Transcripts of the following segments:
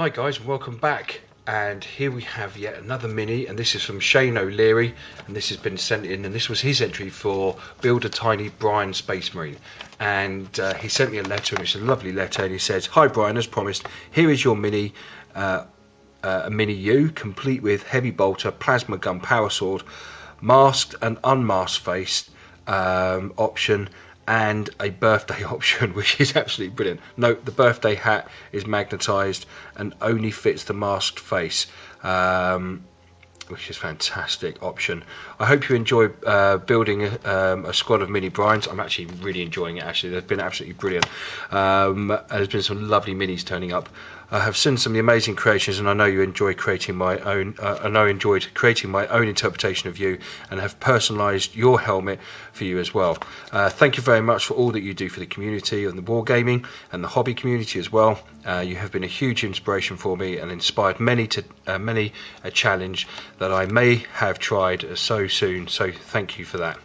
Hi guys, welcome back. And here we have yet another mini, and this is from Shane O'Leary, and this has been sent in, and this was his entry for Build a Tiny Brian Space Marine. And uh, he sent me a letter, and it's a lovely letter, and he says, Hi Brian, as promised, here is your mini, uh, uh, a mini U, complete with heavy bolter, plasma gun, power sword, masked and unmasked face um, option, and a birthday option, which is absolutely brilliant. Note the birthday hat is magnetised and only fits the masked face. Um, which is fantastic option. I hope you enjoy uh, building a, um, a, squad of mini Brian's. I'm actually really enjoying it. Actually, they've been absolutely brilliant. Um, there's been some lovely minis turning up. I have seen some amazing creations, and I know you enjoy creating my own. Uh, I know I enjoyed creating my own interpretation of you, and have personalised your helmet for you as well. Uh, thank you very much for all that you do for the community and the wargaming and the hobby community as well. Uh, you have been a huge inspiration for me and inspired many to uh, many a challenge that I may have tried so soon. So thank you for that.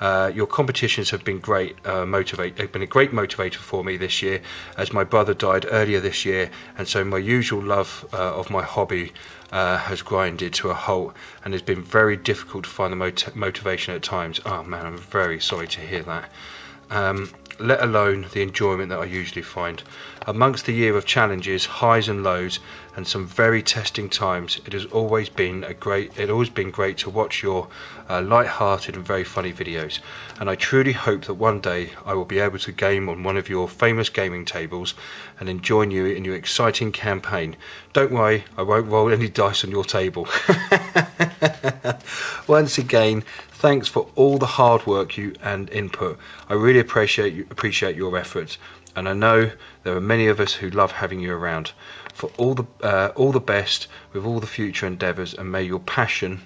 Uh, your competitions have been great, uh, motivate, have been a great motivator for me this year, as my brother died earlier this year, and so my usual love uh, of my hobby uh, has grinded to a halt, and it's been very difficult to find the mot motivation at times. Oh man, I'm very sorry to hear that. Um, let alone the enjoyment that I usually find. Amongst the year of challenges, highs and lows, and some very testing times, it has always been a great. It always been great to watch your uh, light-hearted and very funny videos. And I truly hope that one day I will be able to game on one of your famous gaming tables and then join you in your exciting campaign. Don't worry, I won't roll any dice on your table. Once again, Thanks for all the hard work you and input. I really appreciate you, appreciate your efforts, and I know there are many of us who love having you around. For all the uh, all the best with all the future endeavours, and may your passion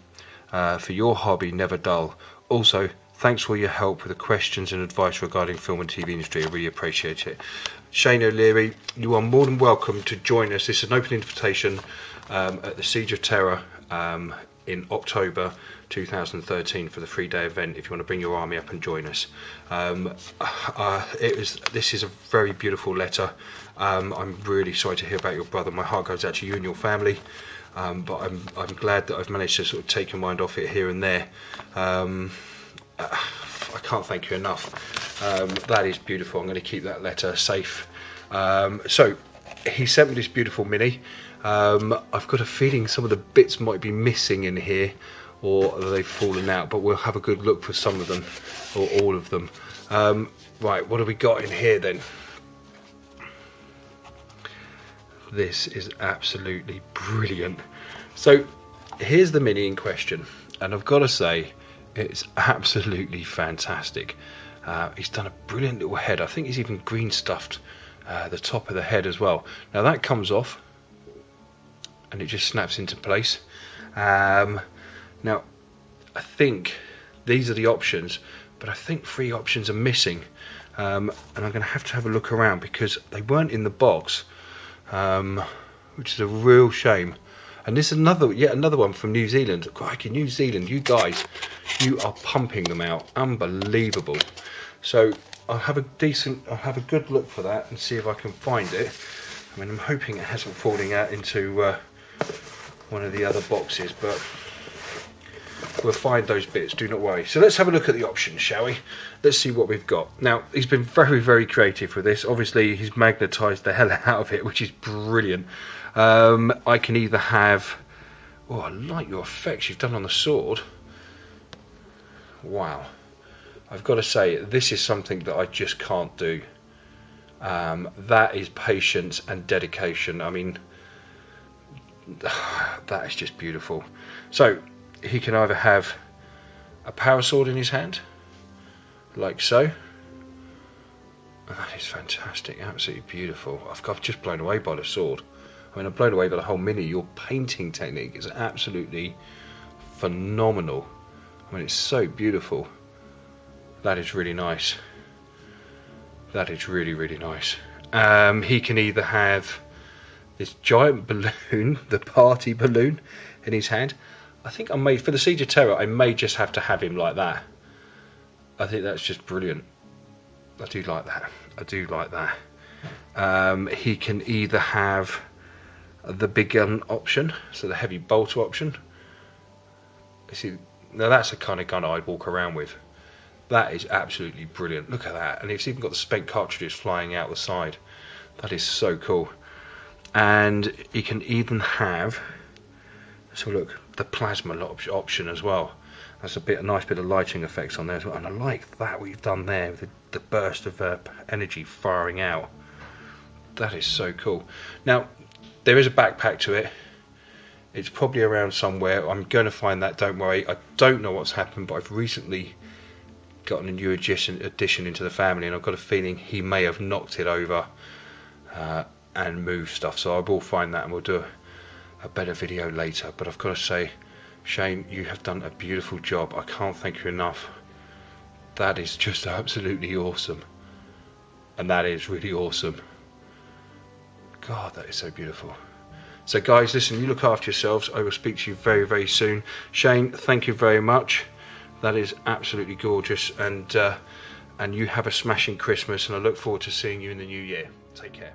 uh, for your hobby never dull. Also, thanks for your help with the questions and advice regarding film and TV industry. I really appreciate it. Shane O'Leary, you are more than welcome to join us. This is an open invitation um, at the Siege of Terra um, in October 2013 for the three day event if you want to bring your army up and join us. Um, uh, it was, this is a very beautiful letter. Um, I'm really sorry to hear about your brother. My heart goes out to you and your family. Um, but I'm, I'm glad that I've managed to sort of take your mind off it here and there. Um, I can't thank you enough. Um, that is beautiful. I'm going to keep that letter safe. Um, so he sent me this beautiful mini. I've got a feeling some of the bits might be missing in here or they've fallen out, but we'll have a good look for some of them, or all of them. Um, right, what have we got in here then? This is absolutely brilliant. So here's the Mini in question, and I've got to say, it's absolutely fantastic. Uh, he's done a brilliant little head. I think he's even green stuffed uh, the top of the head as well. Now that comes off, and it just snaps into place. Um, now, I think these are the options, but I think three options are missing. Um, and I'm going to have to have a look around because they weren't in the box, um, which is a real shame. And this is another, yet another one from New Zealand. Crikey, New Zealand, you guys, you are pumping them out. Unbelievable. So I'll have a decent, I'll have a good look for that and see if I can find it. I mean, I'm hoping it hasn't fallen out into uh, one of the other boxes, but We'll find those bits, do not worry. So let's have a look at the options, shall we? Let's see what we've got. Now, he's been very, very creative with this. Obviously, he's magnetised the hell out of it, which is brilliant. Um, I can either have... Oh, I like your effects you've done on the sword. Wow. I've got to say, this is something that I just can't do. Um, that is patience and dedication. I mean, that is just beautiful. So, he can either have a power sword in his hand, like so. That is fantastic, absolutely beautiful. I've, I've just blown away by the sword. I mean, I'm blown away by the whole mini. Your painting technique is absolutely phenomenal. I mean, it's so beautiful. That is really nice. That is really, really nice. Um, he can either have this giant balloon, the party balloon, in his hand, I think I may for the Siege of Terra. I may just have to have him like that. I think that's just brilliant. I do like that. I do like that. Um, he can either have the big gun option, so the heavy bolter option. You see, now that's the kind of gun I'd walk around with. That is absolutely brilliant. Look at that, and it's even got the spent cartridges flying out the side. That is so cool. And you can even have, so look, the plasma option as well. That's a bit a nice bit of lighting effects on there as well. And I like that what you've done there, the, the burst of uh, energy firing out. That is so cool. Now, there is a backpack to it. It's probably around somewhere. I'm going to find that, don't worry. I don't know what's happened, but I've recently gotten a new addition, addition into the family, and I've got a feeling he may have knocked it over uh, and moved stuff. So I will find that and we'll do a, a better video later. But I've got to say, Shane, you have done a beautiful job. I can't thank you enough. That is just absolutely awesome. And that is really awesome. God, that is so beautiful. So, guys, listen, you look after yourselves. I will speak to you very, very soon. Shane, thank you very much. That is absolutely gorgeous. And, uh, and you have a smashing Christmas. And I look forward to seeing you in the new year. Take care.